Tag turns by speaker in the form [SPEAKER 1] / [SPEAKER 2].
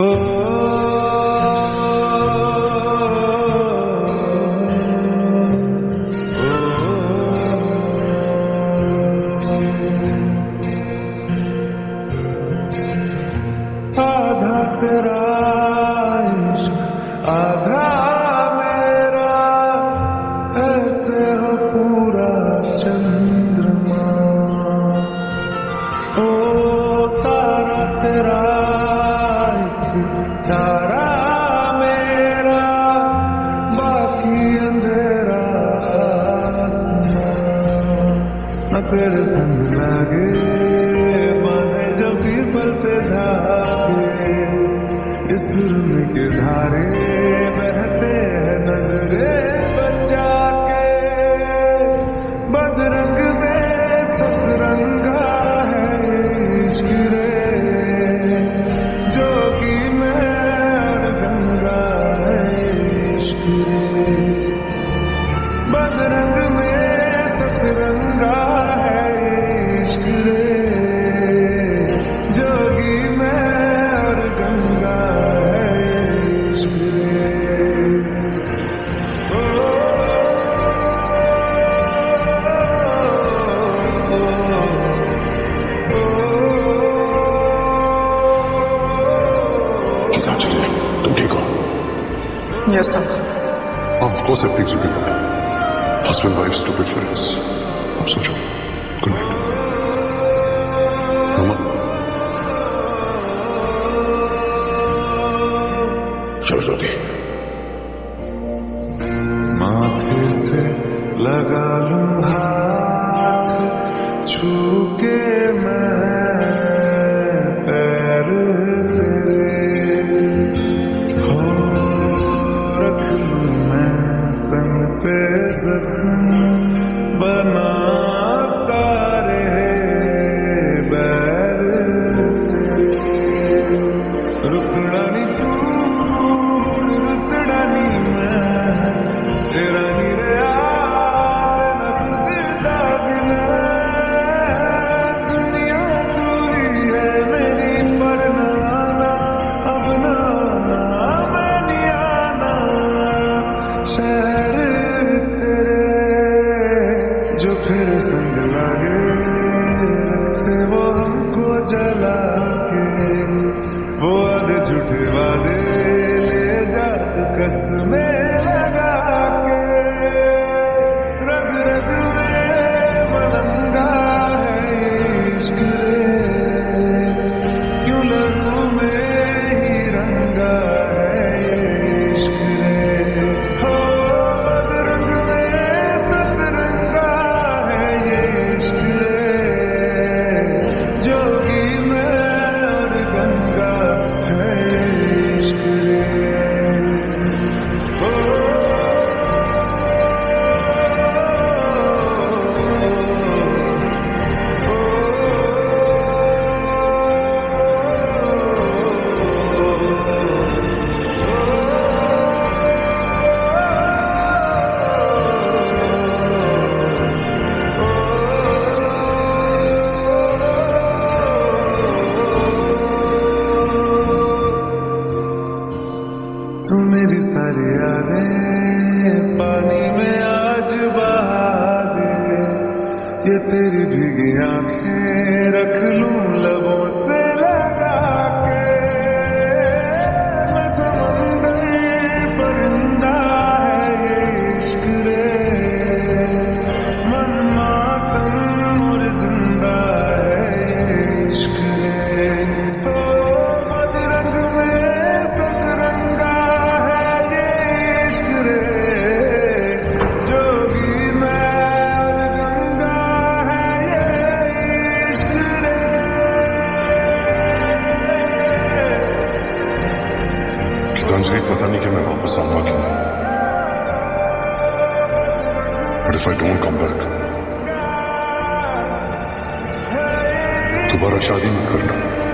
[SPEAKER 1] आधा तेरा मेरा ऐसे हो पूरा चंद्रमा। ओ तारा तेरा तेरे संग लागे जो पीपल पे धागे इस में के धारे।
[SPEAKER 2] गीतांजलि तुम ठीक हो?
[SPEAKER 3] Yes, sir.
[SPEAKER 2] Of course everything's will be fine husband wife stupid friends अब सो जाओ गुड नाइट चलो जल्दी।
[SPEAKER 1] माथे से पे जख्म जो फिर संग लगे रखते वो हमको जला के, वो आधे झूठे वादे ले जा कसमें। तू मेरी सारी यादें पानी में आज बहा दे ये तेरी भीगी आँखें रख लूँ लबों से।
[SPEAKER 2] गीतांजलि पता नहीं कि मैं वापस आऊँगा क्यों but if I don't come back दोबारा शादी नहीं करना